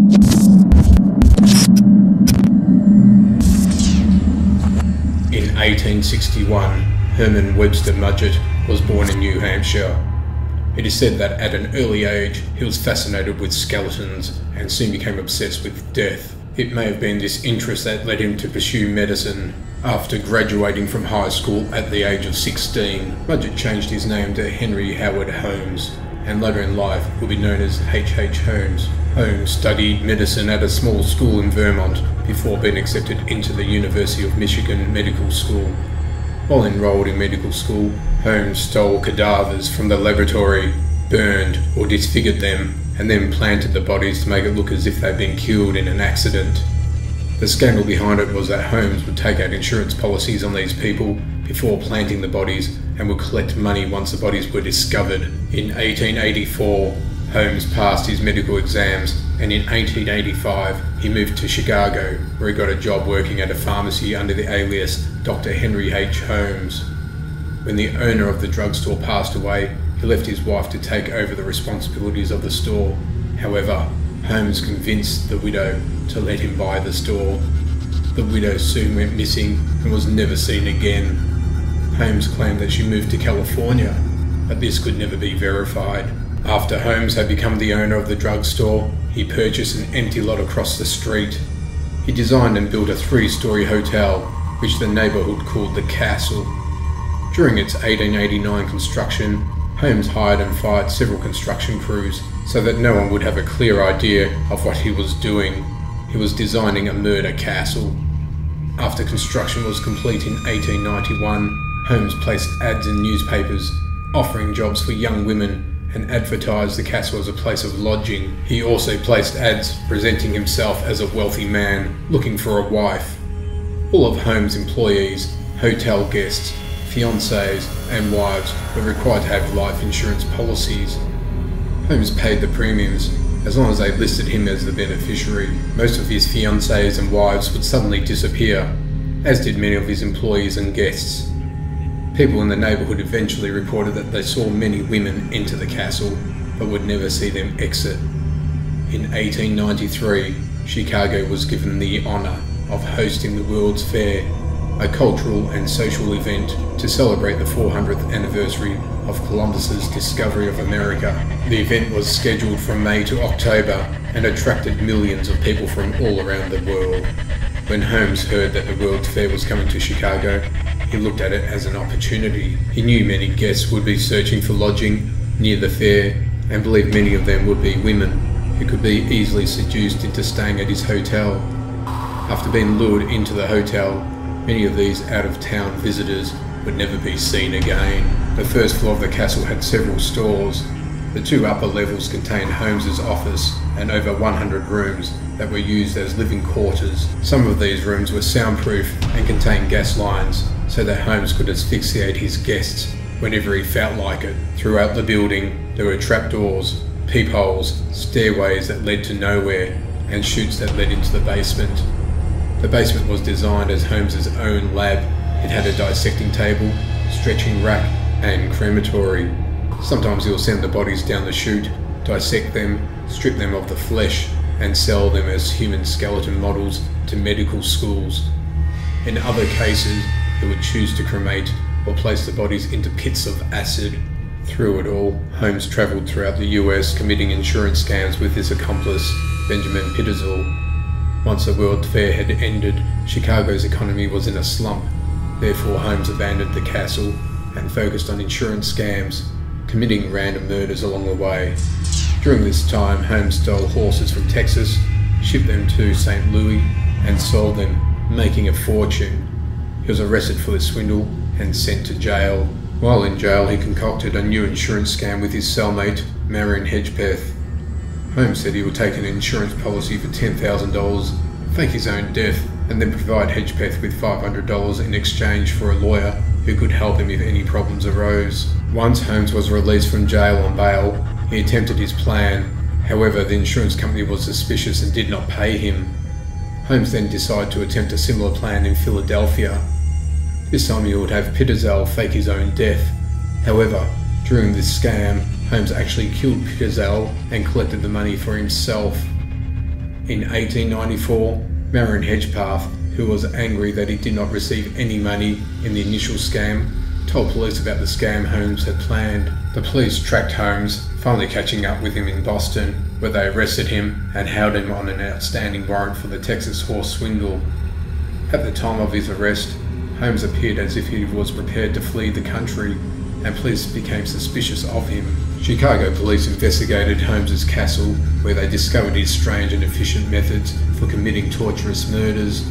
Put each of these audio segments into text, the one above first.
In 1861, Herman Webster Mudgett was born in New Hampshire. It is said that at an early age he was fascinated with skeletons and soon became obsessed with death. It may have been this interest that led him to pursue medicine. After graduating from high school at the age of 16, Mudgett changed his name to Henry Howard Holmes and later in life will be known as H. H. Holmes. Holmes studied medicine at a small school in Vermont before being accepted into the University of Michigan Medical School. While enrolled in medical school, Holmes stole cadavers from the laboratory, burned or disfigured them, and then planted the bodies to make it look as if they'd been killed in an accident. The scandal behind it was that Holmes would take out insurance policies on these people before planting the bodies and would collect money once the bodies were discovered. In 1884, Holmes passed his medical exams and in 1885 he moved to Chicago where he got a job working at a pharmacy under the alias Dr. Henry H. Holmes. When the owner of the drugstore passed away, he left his wife to take over the responsibilities of the store. However, Holmes convinced the widow to let him buy the store. The widow soon went missing and was never seen again. Holmes claimed that she moved to California, but this could never be verified. After Holmes had become the owner of the drugstore, he purchased an empty lot across the street. He designed and built a three story hotel, which the neighbourhood called the Castle. During its 1889 construction, Holmes hired and fired several construction crews so that no one would have a clear idea of what he was doing. He was designing a murder castle. After construction was complete in 1891, Holmes placed ads in newspapers offering jobs for young women and advertised the castle as a place of lodging. He also placed ads presenting himself as a wealthy man looking for a wife. All of Holmes' employees, hotel guests, fiancés, and wives were required to have life insurance policies. Holmes paid the premiums as long as they listed him as the beneficiary. Most of his fiancés and wives would suddenly disappear, as did many of his employees and guests. People in the neighbourhood eventually reported that they saw many women enter the castle, but would never see them exit. In 1893, Chicago was given the honour of hosting the World's Fair, a cultural and social event to celebrate the 400th anniversary of Columbus's discovery of America. The event was scheduled from May to October and attracted millions of people from all around the world. When Holmes heard that the World's Fair was coming to Chicago, he looked at it as an opportunity. He knew many guests would be searching for lodging near the fair and believed many of them would be women who could be easily seduced into staying at his hotel. After being lured into the hotel, many of these out of town visitors would never be seen again. The first floor of the castle had several stores. The two upper levels contained Holmes's office and over 100 rooms that were used as living quarters. Some of these rooms were soundproof and contained gas lines so that Holmes could asphyxiate his guests whenever he felt like it. Throughout the building, there were trapdoors, peepholes, stairways that led to nowhere, and chutes that led into the basement. The basement was designed as Holmes's own lab. It had a dissecting table, stretching rack, and crematory. Sometimes he'll send the bodies down the chute, dissect them, strip them of the flesh, and sell them as human skeleton models to medical schools. In other cases, he would choose to cremate or place the bodies into pits of acid. Through it all, Holmes travelled throughout the US committing insurance scams with his accomplice, Benjamin Pitezel. Once the World Fair had ended, Chicago's economy was in a slump. Therefore, Holmes abandoned the castle and focused on insurance scams, committing random murders along the way. During this time, Holmes stole horses from Texas, shipped them to St. Louis, and sold them, making a fortune. He was arrested for the swindle and sent to jail. While in jail, he concocted a new insurance scam with his cellmate, Marion Hedgepeth. Holmes said he would take an insurance policy for $10,000, fake his own death, and then provide Hedgepeth with $500 in exchange for a lawyer who could help him if any problems arose. Once Holmes was released from jail on bail, he attempted his plan. However, the insurance company was suspicious and did not pay him. Holmes then decided to attempt a similar plan in Philadelphia. This time he would have Pitezel fake his own death. However, during this scam, Holmes actually killed Pitezel and collected the money for himself. In 1894, Marion Hedgepeth, who was angry that he did not receive any money in the initial scam, told police about the scam Holmes had planned. The police tracked Holmes, finally catching up with him in Boston, where they arrested him and held him on an outstanding warrant for the Texas horse swindle. At the time of his arrest, Holmes appeared as if he was prepared to flee the country, and police became suspicious of him. Chicago police investigated Holmes's castle, where they discovered his strange and efficient methods for committing torturous murders.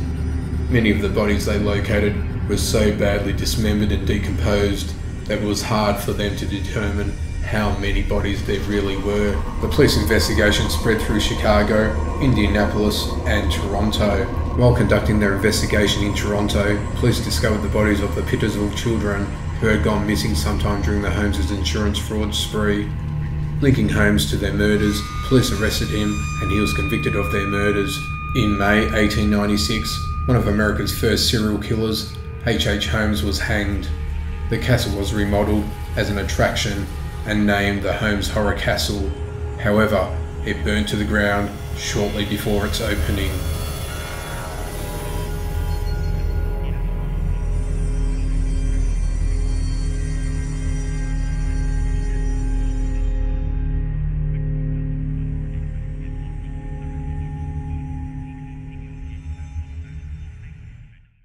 Many of the bodies they located were so badly dismembered and decomposed that it was hard for them to determine how many bodies there really were. The police investigation spread through Chicago, Indianapolis, and Toronto. While conducting their investigation in Toronto, police discovered the bodies of the Pitezel children who had gone missing sometime during the Holmes' insurance fraud spree. Linking Holmes to their murders, police arrested him and he was convicted of their murders. In May 1896, one of America's first serial killers, H. H. Holmes, was hanged. The castle was remodeled as an attraction and named the Holmes Horror Castle. However, it burnt to the ground shortly before its opening.